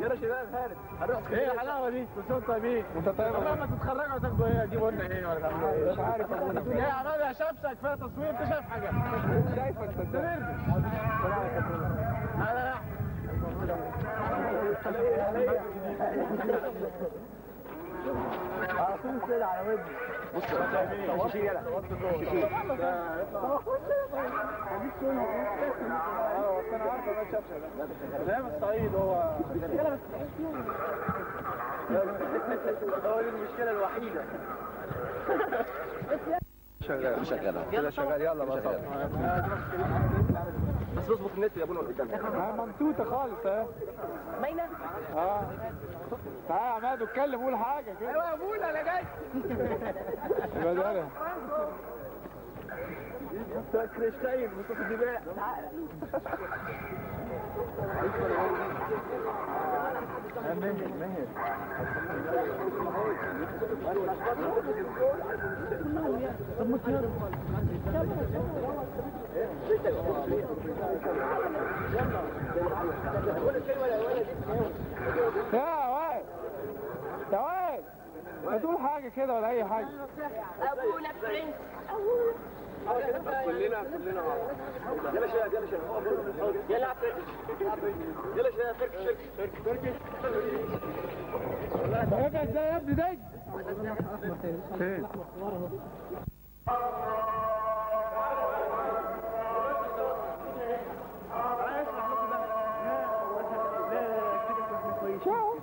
يلا شباب هانت هنروح إيه الحلاوه دي كل سنه طيبين انت طيب والله ما تتخرجوا هتاخدوا إيه تجيبوا لنا إيه ولا مش عارف يا عماد يا شمسك فيها تصوير انت شايف حاجة شايفك صدقني لا طول كده على ودني بص شيشي يلا شيشي أنا عارف ما شافش لا بس سعيد هو هو دي المشكلة الوحيدة شغال شغالة كده شغال يلا بقى بس اظبط النت يا ابونا قدام ها ممتوتة خالص ها؟ باينه آه تعالى يا عماد اتكلم قول حاجة كده. أيوه يا ابونا أنا جاي. يبقى ده كريشتاين الدماء يا ما تقول حاجة كده ولا أي حاجة؟ أبونا برنس كلنا كلنا يلا شباب يلا شباب. يلا يلا شباب فرك فرك فرك ابعد إزاي يا ابني دج فين؟ Ciao.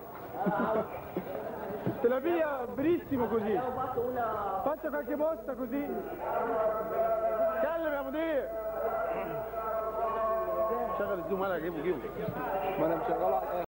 Te la via brissimo così. Faccia qualche mossa così. اتكلم يا مدير. شغل الزوم انا جيبه جيبه ما انا مشغله على